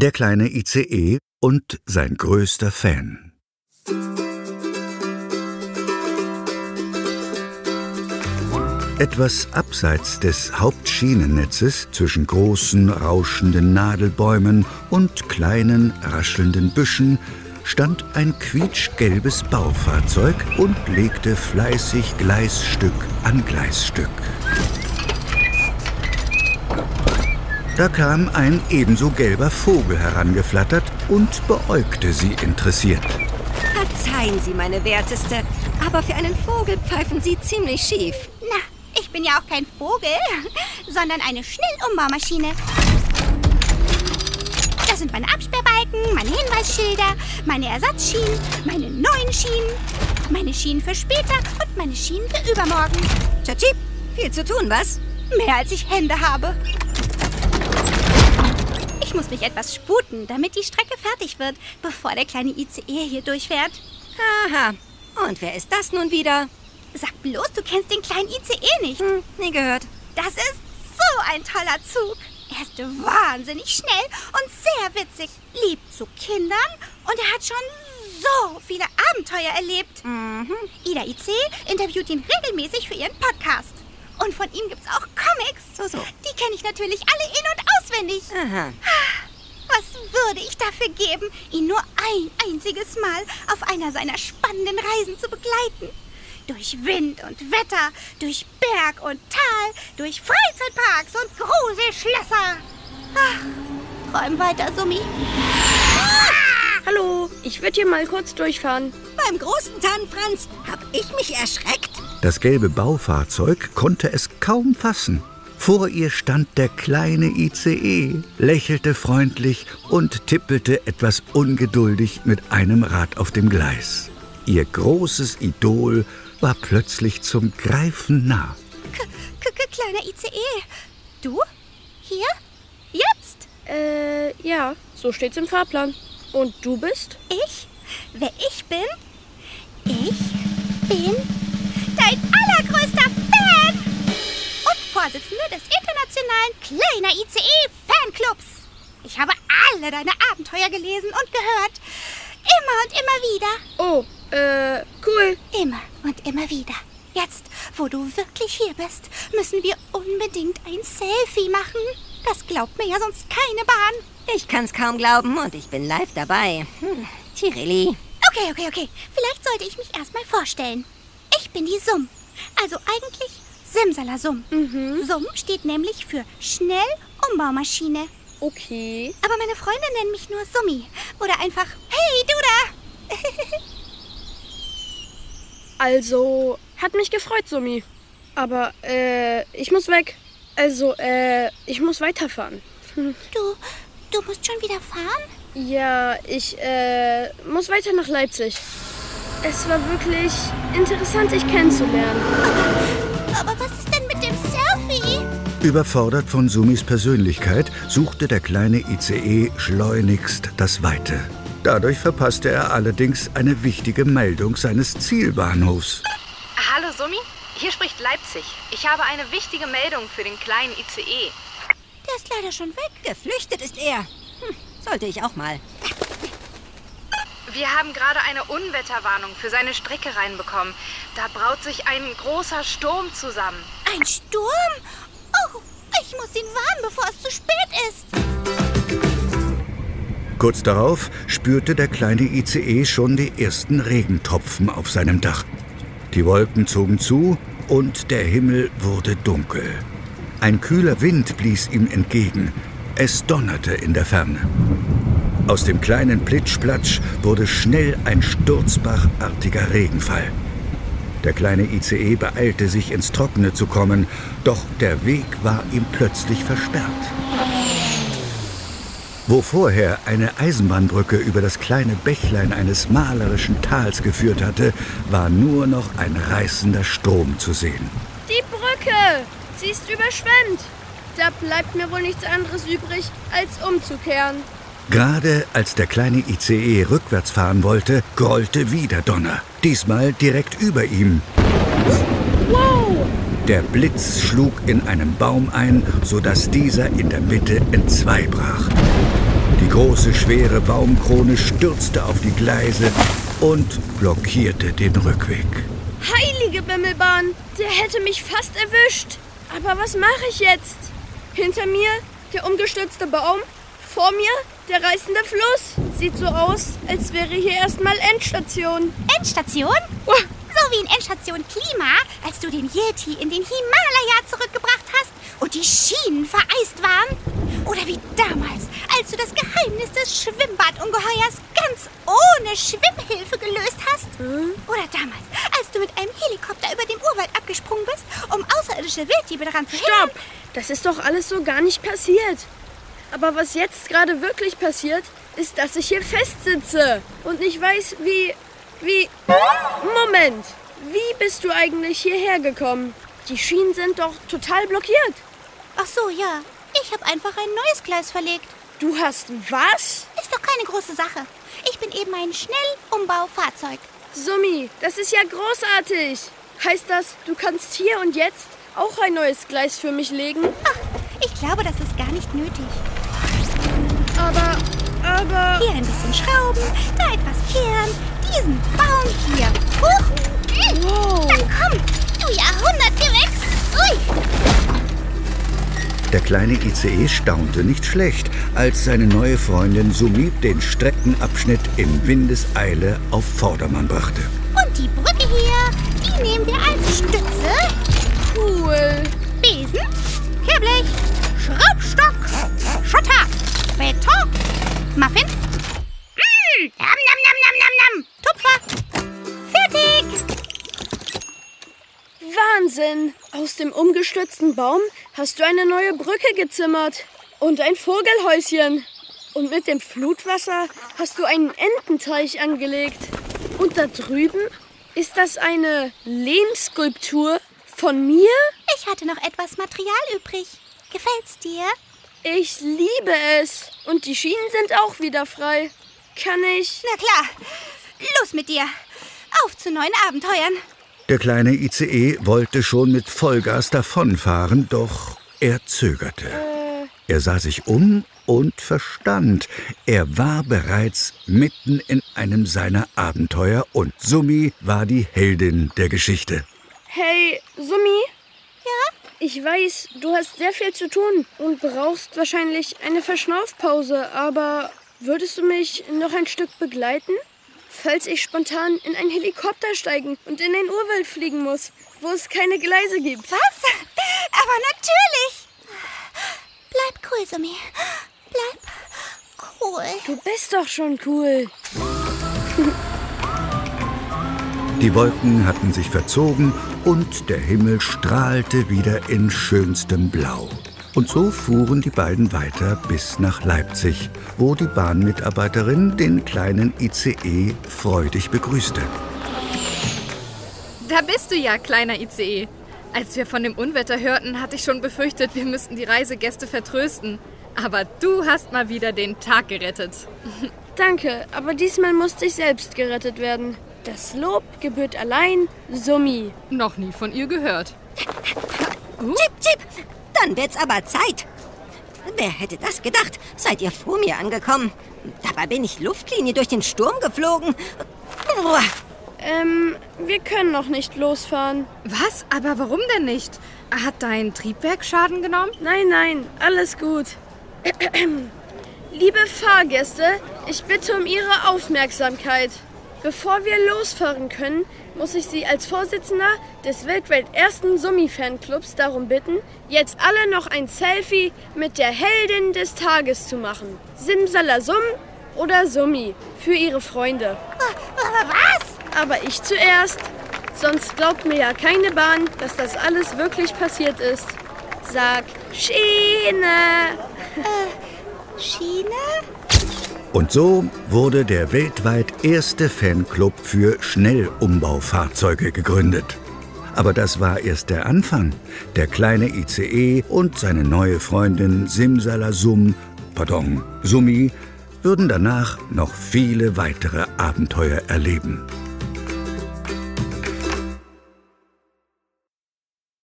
Der kleine ICE und sein größter Fan. Etwas abseits des Hauptschienennetzes, zwischen großen, rauschenden Nadelbäumen und kleinen, raschelnden Büschen, stand ein quietschgelbes Baufahrzeug und legte fleißig Gleisstück an Gleisstück. Da kam ein ebenso gelber Vogel herangeflattert und beäugte sie interessiert. Verzeihen Sie, meine Werteste, aber für einen Vogel pfeifen Sie ziemlich schief. Na, ich bin ja auch kein Vogel, sondern eine Schnellumbaumaschine. Das sind meine Absperrbalken, meine Hinweisschilder, meine Ersatzschienen, meine neuen Schienen, meine Schienen für später und meine Schienen für übermorgen. Chachi, viel zu tun, was? Mehr als ich Hände habe. Ich muss mich etwas sputen, damit die Strecke fertig wird, bevor der kleine ICE hier durchfährt. Aha. Und wer ist das nun wieder? Sag bloß, du kennst den kleinen ICE nicht. Hm, nie gehört. Das ist so ein toller Zug. Er ist wahnsinnig schnell und sehr witzig, liebt zu Kindern und er hat schon so viele Abenteuer erlebt. Mhm. Ida IC interviewt ihn regelmäßig für ihren Podcast. Und von ihm gibt's auch Comics. So, so. Die kenne ich natürlich alle in- und auswendig. Aha. Was würde ich dafür geben, ihn nur ein einziges Mal auf einer seiner spannenden Reisen zu begleiten? Durch Wind und Wetter, durch Berg und Tal, durch Freizeitparks und Gruselschlösser. Ah, träum weiter, Summi. Hallo, ich würde hier mal kurz durchfahren. Beim großen Tannenfranz hab ich mich erschreckt. Das gelbe Baufahrzeug konnte es kaum fassen. Vor ihr stand der kleine ICE, lächelte freundlich und tippelte etwas ungeduldig mit einem Rad auf dem Gleis. Ihr großes Idol war plötzlich zum Greifen nah. K -k Kleiner ICE. Du? Hier? Jetzt? Äh, ja, so steht's im Fahrplan. Und du bist? Ich? Wer ich bin? Ich bin dein allergrößter Fan! Und Vorsitzende des internationalen Kleiner ICE Fanclubs. Ich habe alle deine Abenteuer gelesen und gehört. Immer und immer wieder. Oh, äh, cool. Immer und immer wieder. Jetzt, wo du wirklich hier bist, müssen wir unbedingt ein Selfie machen. Das glaubt mir ja sonst keine Bahn. Ich kann's kaum glauben und ich bin live dabei. Hm, Tirelli. Okay, okay, okay. Vielleicht sollte ich mich erstmal vorstellen. Ich bin die Summ. Also eigentlich Simsalasum. Mhm. Summ steht nämlich für Schnellumbaumaschine. Okay. Aber meine Freunde nennen mich nur Summi. Oder einfach Hey, du da! Also, hat mich gefreut, Sumi. Aber, äh, ich muss weg. Also, äh, ich muss weiterfahren. Hm. Du, du musst schon wieder fahren? Ja, ich, äh, muss weiter nach Leipzig. Es war wirklich interessant, dich kennenzulernen. Aber was ist denn mit dem Selfie? Überfordert von Sumis Persönlichkeit suchte der kleine ICE schleunigst das Weite. Dadurch verpasste er allerdings eine wichtige Meldung seines Zielbahnhofs. Hallo Summi, hier spricht Leipzig. Ich habe eine wichtige Meldung für den kleinen ICE. Der ist leider schon weg. Geflüchtet ist er. Hm, sollte ich auch mal. Wir haben gerade eine Unwetterwarnung für seine Strecke reinbekommen. Da braut sich ein großer Sturm zusammen. Ein Sturm? Oh, ich muss ihn warnen, bevor es zu spät ist. Kurz darauf spürte der kleine ICE schon die ersten Regentropfen auf seinem Dach. Die Wolken zogen zu und der Himmel wurde dunkel. Ein kühler Wind blies ihm entgegen. Es donnerte in der Ferne. Aus dem kleinen Plitschplatsch wurde schnell ein sturzbachartiger Regenfall. Der kleine ICE beeilte sich, ins Trockene zu kommen, doch der Weg war ihm plötzlich versperrt. Wo vorher eine Eisenbahnbrücke über das kleine Bächlein eines malerischen Tals geführt hatte, war nur noch ein reißender Strom zu sehen. Die Brücke! Sie ist überschwemmt. Da bleibt mir wohl nichts anderes übrig, als umzukehren. Gerade als der kleine ICE rückwärts fahren wollte, grollte wieder Donner. Diesmal direkt über ihm. Wow! Der Blitz schlug in einen Baum ein, sodass dieser in der Mitte entzweibrach. Die Die große, schwere Baumkrone stürzte auf die Gleise und blockierte den Rückweg. Heilige Bimmelbahn, der hätte mich fast erwischt. Aber was mache ich jetzt? Hinter mir der umgestürzte Baum, vor mir der reißende Fluss. Sieht so aus, als wäre hier erstmal Endstation. Endstation? Uah. So wie in Endstation Klima, als du den Yeti in den Himalaya zurückgebracht hast und die Schienen vereist waren. Oder wie damals, als du das Geheimnis des Schwimmbadungeheuers ganz ohne Schwimmhilfe gelöst hast. Oder damals, als du mit einem Helikopter über dem Urwald abgesprungen bist, um außerirdische Wilddiebe daran zu hindern. Stopp! Das ist doch alles so gar nicht passiert. Aber was jetzt gerade wirklich passiert, ist, dass ich hier festsitze und nicht weiß, wie. wie. Moment! Wie bist du eigentlich hierher gekommen? Die Schienen sind doch total blockiert. Ach so, ja. Ich habe einfach ein neues Gleis verlegt. Du hast was? Ist doch keine große Sache. Ich bin eben ein Schnellumbaufahrzeug. Summi, das ist ja großartig. Heißt das, du kannst hier und jetzt auch ein neues Gleis für mich legen? Ach, ich glaube, das ist gar nicht nötig. Aber, aber... Hier ein bisschen schrauben, da etwas kehren, diesen Baum hier. Huch! Wow. Dann komm, du Jahrhundertgewächs! Ui! Der kleine ICE staunte nicht schlecht, als seine neue Freundin Sumit den Streckenabschnitt in Windeseile auf Vordermann brachte. Und die Brücke hier, die nehmen wir als Stütze. Cool. Besen, Kehrblech, Schraubstock, Schotter, Beton, Muffin. Mmh, nam, nam, nam, nam, nam, nam. Tupfer. Fertig. Wahnsinn! Aus dem umgestürzten Baum hast du eine neue Brücke gezimmert. Und ein Vogelhäuschen. Und mit dem Flutwasser hast du einen Ententeich angelegt. Und da drüben ist das eine Lehmskulptur von mir? Ich hatte noch etwas Material übrig. Gefällt's dir? Ich liebe es. Und die Schienen sind auch wieder frei. Kann ich... Na klar. Los mit dir. Auf zu neuen Abenteuern. Der kleine ICE wollte schon mit Vollgas davonfahren, doch er zögerte. Er sah sich um und verstand, er war bereits mitten in einem seiner Abenteuer und Summi war die Heldin der Geschichte. Hey, Summi? Ich weiß, du hast sehr viel zu tun und brauchst wahrscheinlich eine Verschnaufpause, aber würdest du mich noch ein Stück begleiten? Falls ich spontan in einen Helikopter steigen und in den Urwald fliegen muss, wo es keine Gleise gibt. Was? Aber natürlich. Bleib cool, Sumi. Bleib cool. Du bist doch schon cool. Die Wolken hatten sich verzogen und der Himmel strahlte wieder in schönstem Blau. Und so fuhren die beiden weiter bis nach Leipzig, wo die Bahnmitarbeiterin den kleinen ICE freudig begrüßte. Da bist du ja, kleiner ICE. Als wir von dem Unwetter hörten, hatte ich schon befürchtet, wir müssten die Reisegäste vertrösten. Aber du hast mal wieder den Tag gerettet. Danke, aber diesmal musste ich selbst gerettet werden. Das Lob gebührt allein Summi. Noch nie von ihr gehört. Chip, chip, dann wird's aber Zeit. Wer hätte das gedacht? Seid ihr vor mir angekommen? Dabei bin ich Luftlinie durch den Sturm geflogen. Uah. Ähm, wir können noch nicht losfahren. Was? Aber warum denn nicht? Hat dein Triebwerk Schaden genommen? Nein, nein, alles gut. Liebe Fahrgäste, ich bitte um Ihre Aufmerksamkeit. Bevor wir losfahren können, muss ich Sie als Vorsitzender des weltweit ersten Summi-Fanclubs darum bitten, jetzt alle noch ein Selfie mit der Heldin des Tages zu machen. Simsalasum oder Summi für Ihre Freunde. Was? Aber ich zuerst. Sonst glaubt mir ja keine Bahn, dass das alles wirklich passiert ist. Sag Schiene. Schiene? Und so wurde der weltweit erste Fanclub für Schnellumbau-Fahrzeuge gegründet. Aber das war erst der Anfang. Der kleine ICE und seine neue Freundin Simsalasum, pardon, Summi, würden danach noch viele weitere Abenteuer erleben.